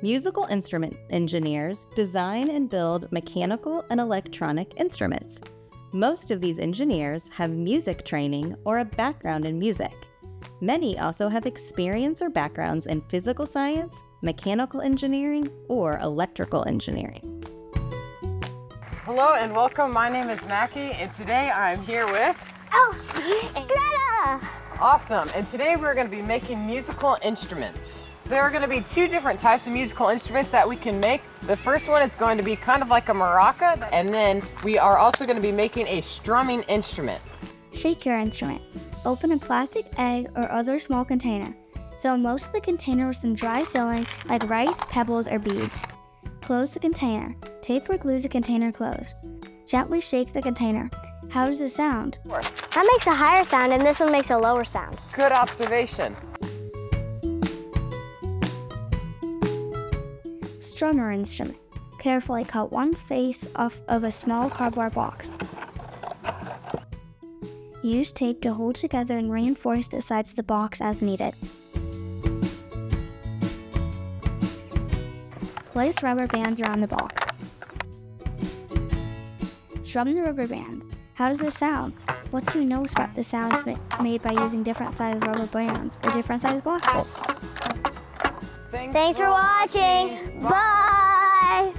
Musical instrument engineers design and build mechanical and electronic instruments. Most of these engineers have music training or a background in music. Many also have experience or backgrounds in physical science, mechanical engineering, or electrical engineering. Hello and welcome. My name is Mackie, and today I'm here with Elsie and Greta. Awesome. And today we're going to be making musical instruments. There are going to be two different types of musical instruments that we can make. The first one is going to be kind of like a maraca, and then we are also going to be making a strumming instrument. Shake your instrument. Open a plastic egg or other small container. Fill most of the container with some dry filling like rice, pebbles, or beads. Close the container. Tape or glue the container closed. Gently shake the container. How does it sound? That makes a higher sound and this one makes a lower sound. Good observation. Strummer instrument. Carefully cut one face off of a small cardboard box. Use tape to hold together and reinforce the sides of the box as needed. Place rubber bands around the box. Strum the rubber bands. How does this sound? What do you know about the sounds ma made by using different sized rubber bands or different sized boxes? Thanks, Thanks for watching. Bye.